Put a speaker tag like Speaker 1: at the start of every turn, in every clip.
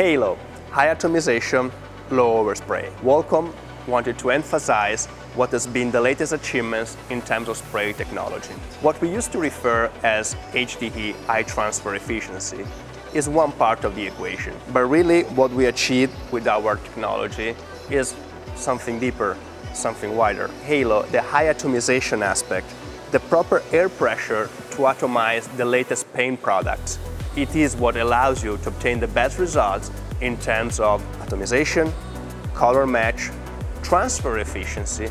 Speaker 1: Halo, high atomization, low overspray. Walcom wanted to emphasize what has been the latest achievements in terms of spray technology. What we used to refer as HTE, high transfer efficiency, is one part of the equation. But really what we achieved with our technology is something deeper, something wider. Halo, the high atomization aspect, the proper air pressure to atomize the latest paint products. It is what allows you to obtain the best results in terms of atomization, color match, transfer efficiency,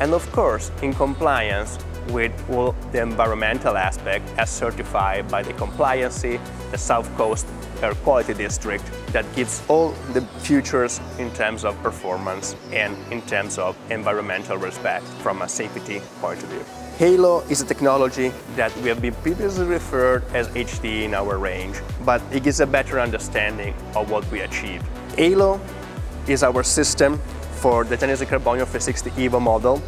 Speaker 1: and of course in compliance with all the environmental aspect as certified by the Compliancy, the South Coast Air Quality District that gives all the futures in terms of performance and in terms of environmental respect from a safety point of view. Halo is a technology that we have been previously referred as HD in our range, but it gives a better understanding of what we achieved. Halo is our system for the Genesys Carbonio 360 EVO model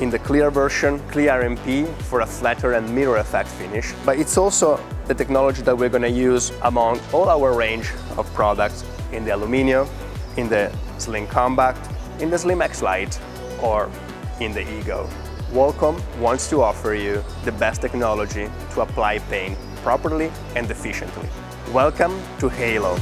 Speaker 1: in the clear version, clear RMP for a flatter and mirror effect finish. But it's also the technology that we're going to use among all our range of products in the aluminum, in the Slim Compact, in the Slim X Lite, or in the Ego. Walcom wants to offer you the best technology to apply paint properly and efficiently. Welcome to Halo.